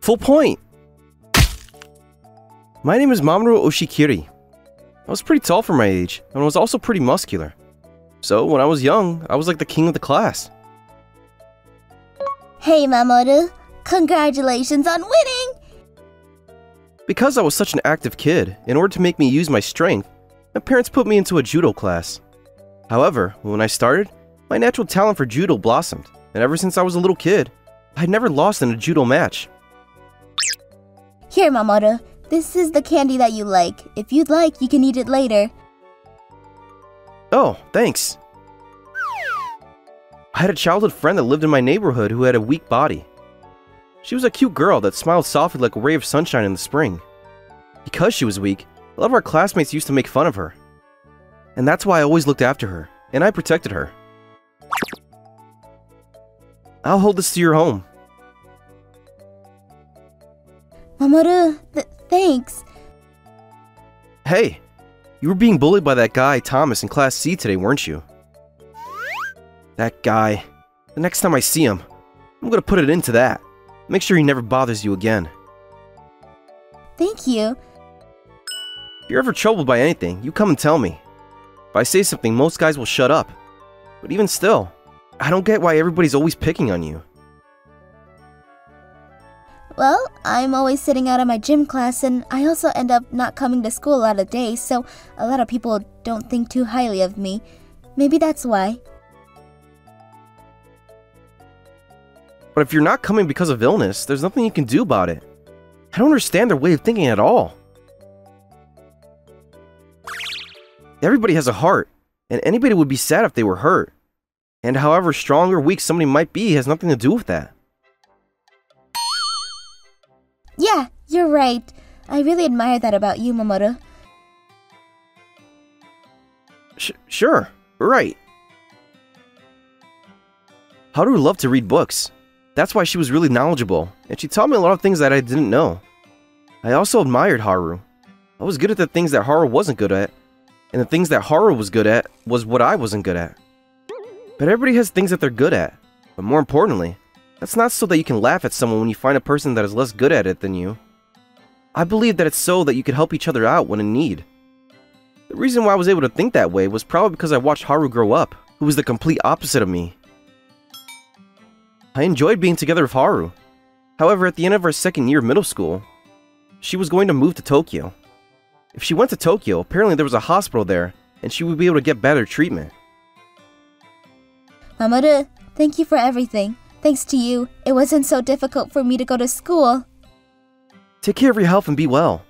Full point! My name is Mamoru Oshikiri. I was pretty tall for my age, and was also pretty muscular. So, when I was young, I was like the king of the class. Hey, Mamoru. Congratulations on winning! Because I was such an active kid, in order to make me use my strength, my parents put me into a judo class. However, when I started, my natural talent for judo blossomed, and ever since I was a little kid, I had never lost in a judo match. Here, Mamoru. This is the candy that you like. If you'd like, you can eat it later. Oh, thanks. I had a childhood friend that lived in my neighborhood who had a weak body. She was a cute girl that smiled softly like a ray of sunshine in the spring. Because she was weak, a lot of our classmates used to make fun of her. And that's why I always looked after her, and I protected her. I'll hold this to your home. Mamoru, th- thanks. Hey, you were being bullied by that guy, Thomas, in Class C today, weren't you? That guy. The next time I see him, I'm gonna put it into that. Make sure he never bothers you again. Thank you. If you're ever troubled by anything, you come and tell me. If I say something, most guys will shut up. But even still, I don't get why everybody's always picking on you. Well, I'm always sitting out of my gym class, and I also end up not coming to school a lot of days, so a lot of people don't think too highly of me. Maybe that's why. But if you're not coming because of illness, there's nothing you can do about it. I don't understand their way of thinking at all. Everybody has a heart, and anybody would be sad if they were hurt. And however strong or weak somebody might be has nothing to do with that. Yeah, you're right. I really admire that about you, Mamoru. Sh- sure, right. Haru loved to read books. That's why she was really knowledgeable, and she taught me a lot of things that I didn't know. I also admired Haru. I was good at the things that Haru wasn't good at, and the things that Haru was good at was what I wasn't good at. But everybody has things that they're good at. But more importantly, that's not so that you can laugh at someone when you find a person that is less good at it than you. I believe that it's so that you could help each other out when in need. The reason why I was able to think that way was probably because I watched Haru grow up, who was the complete opposite of me. I enjoyed being together with Haru. However, at the end of our second year of middle school, she was going to move to Tokyo. If she went to Tokyo, apparently there was a hospital there, and she would be able to get better treatment. Mamoru, thank you for everything. Thanks to you, it wasn't so difficult for me to go to school. Take care of your health and be well.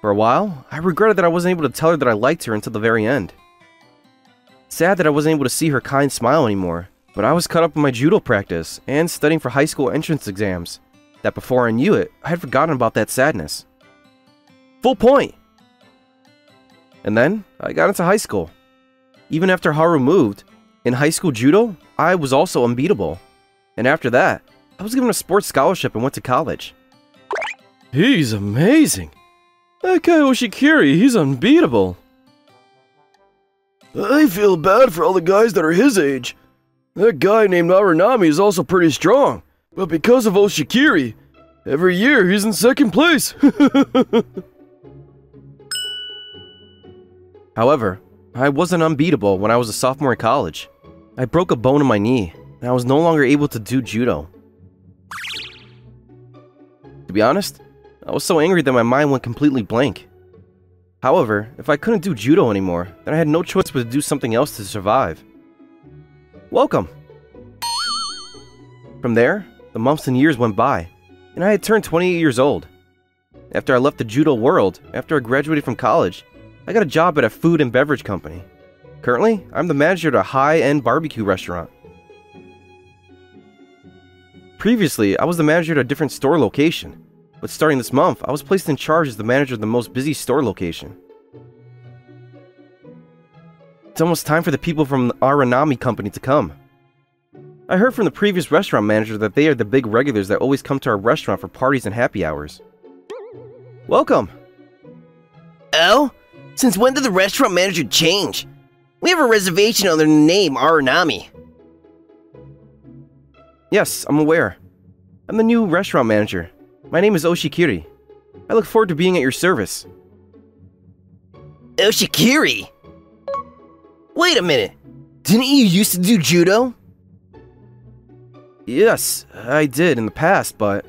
For a while, I regretted that I wasn't able to tell her that I liked her until the very end. Sad that I wasn't able to see her kind smile anymore, but I was caught up in my judo practice and studying for high school entrance exams, that before I knew it, I had forgotten about that sadness. Full point! And then, I got into high school. Even after Haru moved, in high school judo, I was also unbeatable. And after that, I was given a sports scholarship and went to college. He's amazing! That guy Oshikiri, he's unbeatable. I feel bad for all the guys that are his age. That guy named Aranami is also pretty strong, but because of Oshikiri, every year he's in second place. However, I wasn't unbeatable when I was a sophomore in college. I broke a bone in my knee, and I was no longer able to do judo. To be honest, I was so angry that my mind went completely blank. However, if I couldn't do judo anymore, then I had no choice but to do something else to survive. Welcome! From there, the months and years went by, and I had turned 28 years old. After I left the judo world, after I graduated from college, I got a job at a food and beverage company. Currently, I'm the manager at a high-end barbecue restaurant. Previously, I was the manager at a different store location, but starting this month, I was placed in charge as the manager of the most busy store location. It's almost time for the people from the Aranami company to come. I heard from the previous restaurant manager that they are the big regulars that always come to our restaurant for parties and happy hours. Welcome! Oh? Since when did the restaurant manager change? We have a reservation under the name Aranami. Yes, I'm aware. I'm the new restaurant manager. My name is Oshikiri. I look forward to being at your service. Oshikiri? Wait a minute. Didn't you used to do judo? Yes, I did in the past, but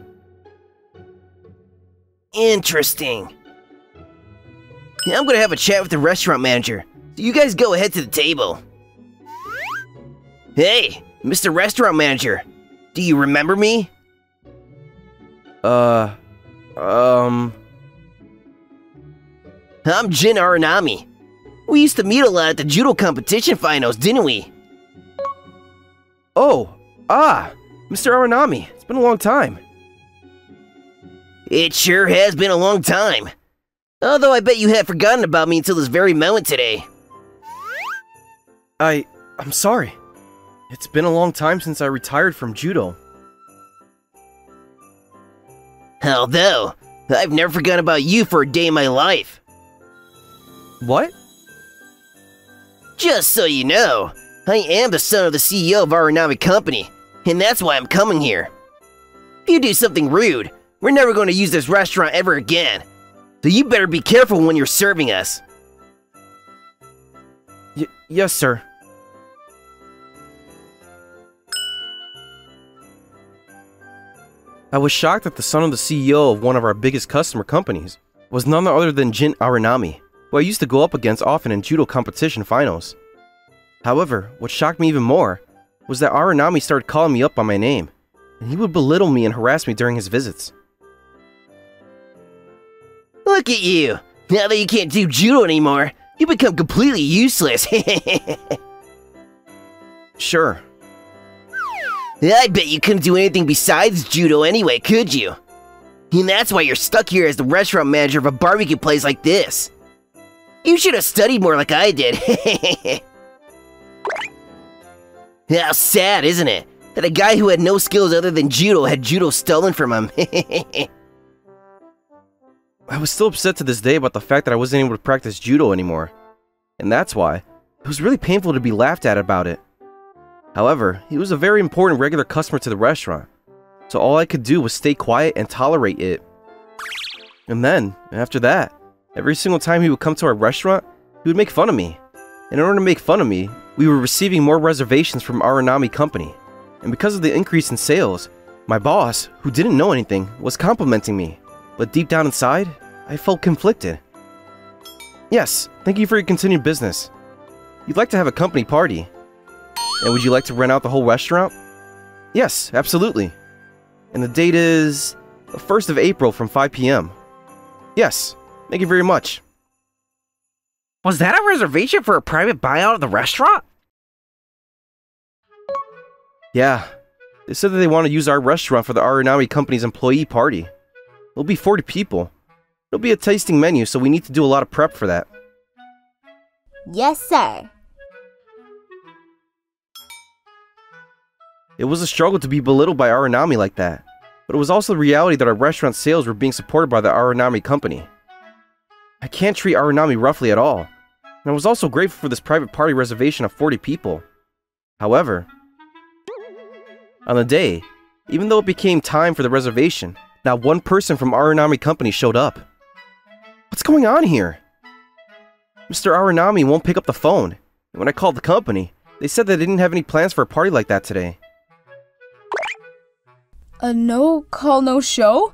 Interesting. I'm gonna have a chat with the restaurant manager. You guys go ahead to the table. Hey, Mr. Restaurant Manager. Do you remember me? uh, um, I'm Jin Aranami. We used to meet a lot at the judo competition finals, didn't we? oh, ah, Mr. Aranami. It's been a long time. It sure has been a long time. Although I bet you had forgotten about me until this very moment today. I, I'm sorry. It's been a long time since I retired from judo. Although, I've never forgotten about you for a day in my life. What? Just so you know, I am the son of the CEO of Aranami Company, and that's why I'm coming here. If you do something rude, we're never going to use this restaurant ever again. So you better be careful when you're serving us. Y- yes, sir. I was shocked that the son of the CEO of one of our biggest customer companies was none other than Jin Aranami, who I used to go up against often in judo competition finals. However, what shocked me even more was that Aranami started calling me up by my name, and he would belittle me and harass me during his visits. Look at you! Now that you can't do judo anymore, you become completely useless. Sure, I bet you couldn't do anything besides judo anyway, could you? And that's why you're stuck here as the restaurant manager of a barbecue place like this. You should have studied more like I did. How sad, isn't it? That a guy who had no skills other than judo had judo stolen from him. I was still upset to this day about the fact that I wasn't able to practice judo anymore. And that's why it was really painful to be laughed at about it. However, he was a very important regular customer to the restaurant, so all I could do was stay quiet and tolerate it. And then, after that, every single time he would come to our restaurant, he would make fun of me. And in order to make fun of me, we were receiving more reservations from Aranami Company. And because of the increase in sales, my boss, who didn't know anything, was complimenting me. But deep down inside, I felt conflicted. Yes, thank you for your continued business. You'd like to have a company party. And would you like to rent out the whole restaurant? Yes, absolutely. And the date is the 1st of April from 5 p.m. Yes, thank you very much. Was that a reservation for a private buyout of the restaurant? Yeah, they said that they want to use our restaurant for the Aranami Company's employee party. It'll be 40 people. It'll be a tasting menu, so we need to do a lot of prep for that. Yes, sir. It was a struggle to be belittled by Aranami like that, but it was also the reality that our restaurant sales were being supported by the Aranami company. I can't treat Aranami roughly at all, and I was also grateful for this private party reservation of 40 people. However, on the day, even though it became time for the reservation, not one person from Aranami company showed up. What's going on here? Mr. Aranami won't pick up the phone, and when I called the company, they said they didn't have any plans for a party like that today. A no call, no show?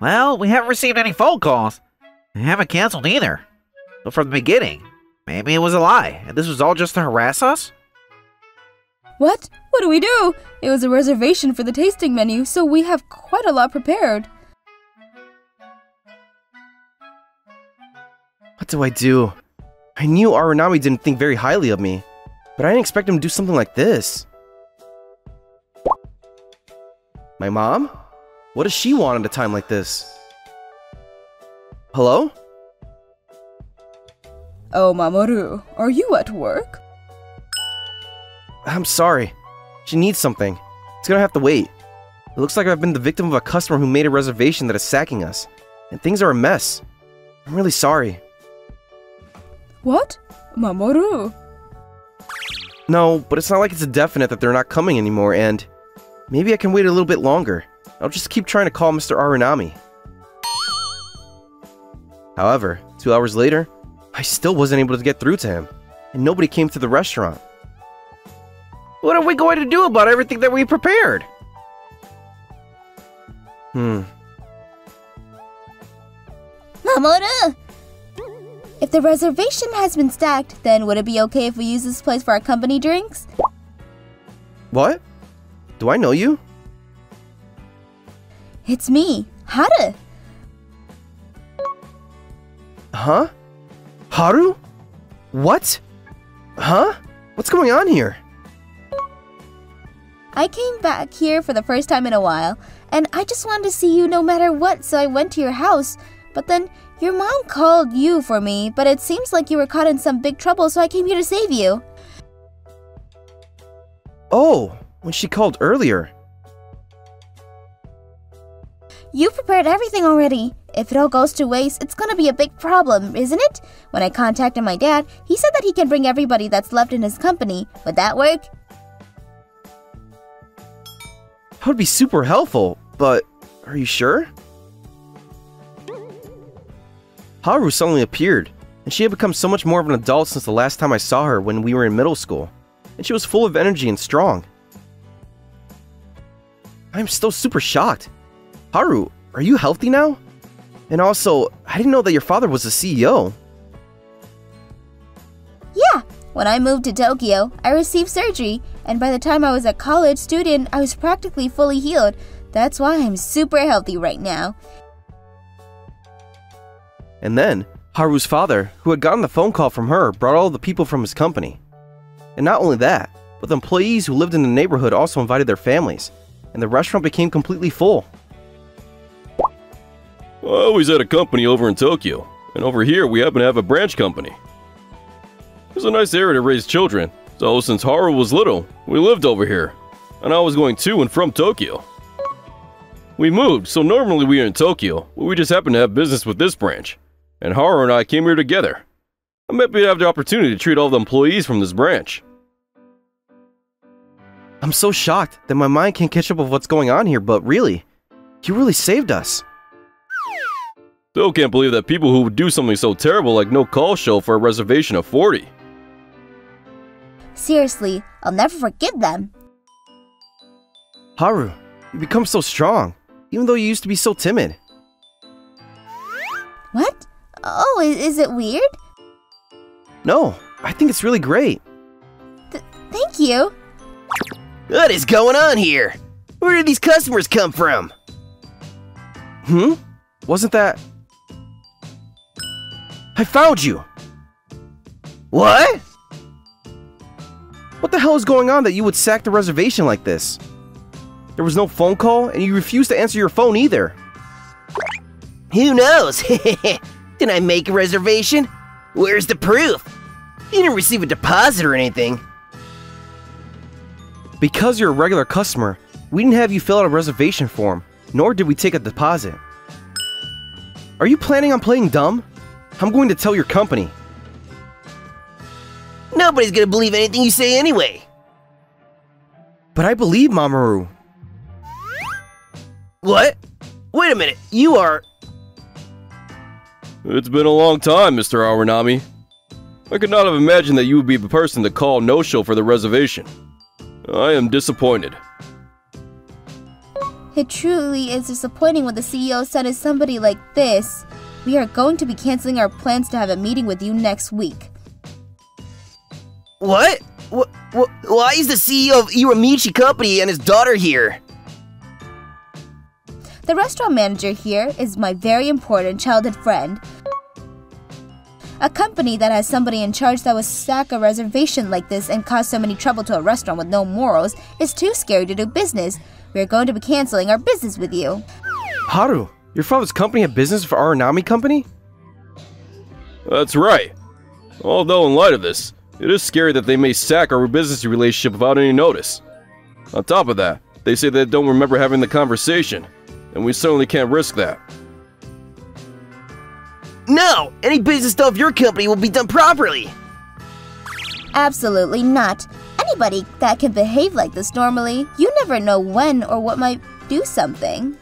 Well, we haven't received any phone calls. They haven't canceled either. But from the beginning, maybe it was a lie, and this was all just to harass us? What? What do we do? It was a reservation for the tasting menu, so we have quite a lot prepared. What do I do? I knew Aranami didn't think very highly of me, but I didn't expect him to do something like this. My mom? What does she want at a time like this? Hello? Oh, Mamoru, are you at work? I'm sorry. She needs something. It's gonna have to wait. It looks like I've been the victim of a customer who made a reservation that is sacking us, and things are a mess. I'm really sorry. What? Mamoru. No, but it's not like it's a definite that they're not coming anymore, and maybe I can wait a little bit longer. I'll just keep trying to call Mr. Aranami. However, two hours later, I still wasn't able to get through to him, and nobody came to the restaurant. What are we going to do about everything that we prepared? Hmm. Mamoru! If the reservation has been stacked, then would it be okay if we use this place for our company drinks? What? Do I know you? It's me, Haru. Huh? Haru? What? Huh? What's going on here? I came back here for the first time in a while, and I just wanted to see you no matter what, so I went to your house. But then your mom called you for me, but it seems like you were caught in some big trouble, so I came here to save you. Oh, when she called earlier. You prepared everything already. If it all goes to waste, it's gonna be a big problem, isn't it? When I contacted my dad, he said that he can bring everybody that's left in his company. Would that work? That would be super helpful, but are you sure? Haru suddenly appeared, and she had become so much more of an adult since the last time I saw her when we were in middle school, and she was full of energy and strong. I am still super shocked. Haru, are you healthy now? And also, I didn't know that your father was a CEO. Yeah. When I moved to Tokyo, I received surgery, and by the time I was a college student, I was practically fully healed. That's why I'm super healthy right now. And then, Haru's father, who had gotten the phone call from her, brought all the people from his company. And not only that, but the employees who lived in the neighborhood also invited their families, and the restaurant became completely full. I always had a company over in Tokyo, and over here we happen to have a branch company. It's a nice area to raise children, so since Haru was little, we lived over here, and I was going to and from Tokyo. We moved, so normally we are in Tokyo, but we just happen to have business with this branch, and Haru and I came here together. I'm happy to have the opportunity to treat all the employees from this branch. I'm so shocked that my mind can't catch up with what's going on here, but really, you really saved us. Still can't believe that people who would do something so terrible like no call show for a reservation of 40. Seriously, I'll never forgive them. Haru, you become so strong, even though you used to be so timid. What? Oh, is it weird? No, I think it's really great. Th- thank you. What is going on here? Where did these customers come from? Hmm? Wasn't that... I found you! What? What the hell is going on that you would sack the reservation like this? There was no phone call, and you refused to answer your phone either. Who knows? Did I make a reservation? Where's the proof? You didn't receive a deposit or anything. Because you're a regular customer, we didn't have you fill out a reservation form, nor did we take a deposit. Are you planning on playing dumb? I'm going to tell your company. Nobody's gonna believe anything you say anyway. But I believe Mamoru. What? Wait a minute, you are. It's been a long time, Mr. Aranami. I could not have imagined that you would be the person to call no-show for the reservation. I am disappointed. It truly is disappointing when the CEO said is somebody like this. We are going to be canceling our plans to have a meeting with you next week. What? What? what why is the CEO of Iwamichi Company and his daughter here? The restaurant manager here is my very important childhood friend. A company that has somebody in charge that would sack a reservation like this and cause so many trouble to a restaurant with no morals is too scary to do business. We are going to be canceling our business with you. Haru, your father's company had business for Aranami Company? That's right. Although in light of this, it is scary that they may sack our business relationship without any notice. On top of that, they say they don't remember having the conversation, and we certainly can't risk that. No! Any business done with your company will be done properly! Absolutely not. Anybody that can behave like this normally, you never know when or what might do something.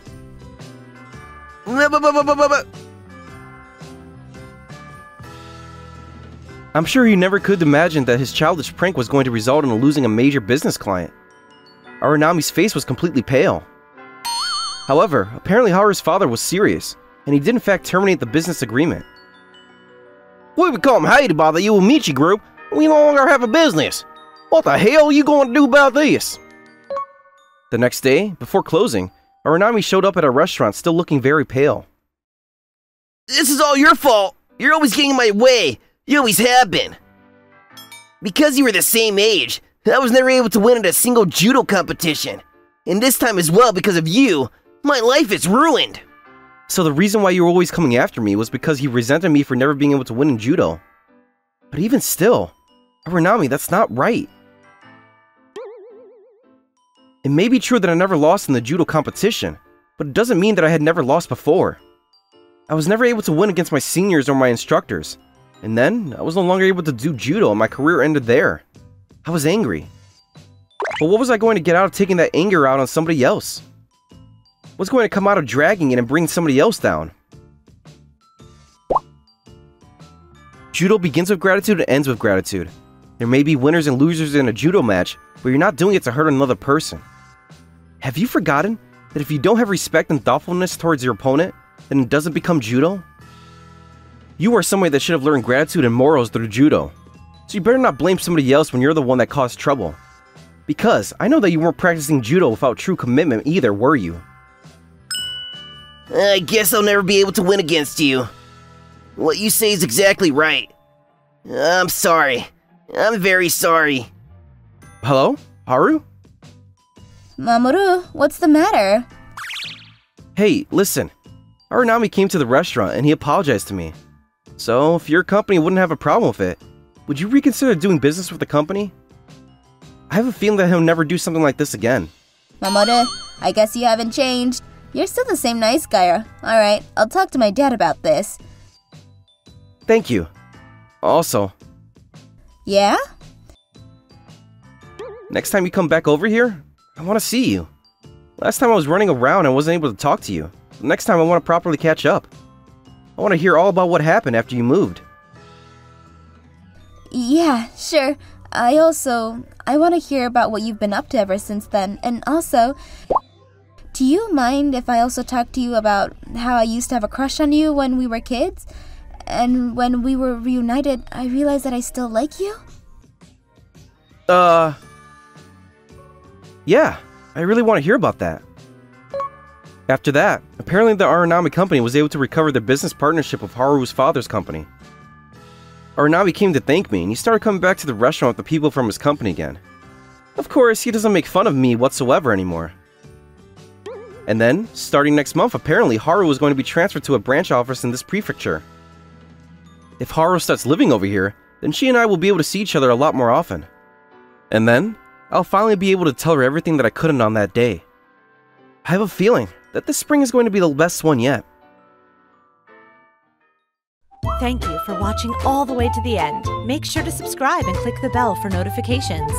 I'm sure he never could imagine that his childish prank was going to result in losing a major business client. Aranami's face was completely pale. However, apparently Haru's father was serious, and he did in fact terminate the business agreement. We become hated by the Uemichi group. We no longer have a business. What the hell are you going to do about this? The next day, before closing, Aranami showed up at a restaurant still looking very pale. This is all your fault. You're always getting in my way. You always have been. Because you were the same age, I was never able to win at a single judo competition. And this time as well, because of you, my life is ruined. So the reason why you were always coming after me was because he resented me for never being able to win in judo. But even still, Aranami, that's not right. It may be true that I never lost in the judo competition, but it doesn't mean that I had never lost before. I was never able to win against my seniors or my instructors, and then I was no longer able to do judo and my career ended there. I was angry. But what was I going to get out of taking that anger out on somebody else? What's going to come out of dragging it and bringing somebody else down? Judo begins with gratitude and ends with gratitude. There may be winners and losers in a judo match, but you're not doing it to hurt another person. Have you forgotten that if you don't have respect and thoughtfulness towards your opponent, then it doesn't become judo? You are somebody that should have learned gratitude and morals through judo. So you better not blame somebody else when you're the one that caused trouble. Because I know that you weren't practicing judo without true commitment either, were you? I guess I'll never be able to win against you. What you say is exactly right. I'm sorry. I'm very sorry. Hello? Haru? Mamoru, what's the matter? Hey, listen. Aranami came to the restaurant and he apologized to me. So, if your company wouldn't have a problem with it, would you reconsider doing business with the company? I have a feeling that he'll never do something like this again. Mamoru, I guess you haven't changed. You're still the same nice guy. Alright, I'll talk to my dad about this. Thank you. Also, Yeah? next time you come back over here, I want to see you. Last time I was running around and wasn't able to talk to you. Next time I want to properly catch up. I want to hear all about what happened after you moved. Yeah, sure. I also I want to hear about what you've been up to ever since then. And also, do you mind if I also talk to you about how I used to have a crush on you when we were kids? And when we were reunited, I realized that I still like you? Uh. Yeah, I really want to hear about that. After that, apparently the Aranami company was able to recover the business partnership of Haru's father's company. Aranami came to thank me and he started coming back to the restaurant with the people from his company again. Of course, he doesn't make fun of me whatsoever anymore. And then, starting next month, apparently Haru was going to be transferred to a branch office in this prefecture. If Haru starts living over here, then she and I will be able to see each other a lot more often. And then, I'll finally be able to tell her everything that I couldn't on that day. I have a feeling that this spring is going to be the best one yet. Thank you for watching all the way to the end. Make sure to subscribe and click the bell for notifications.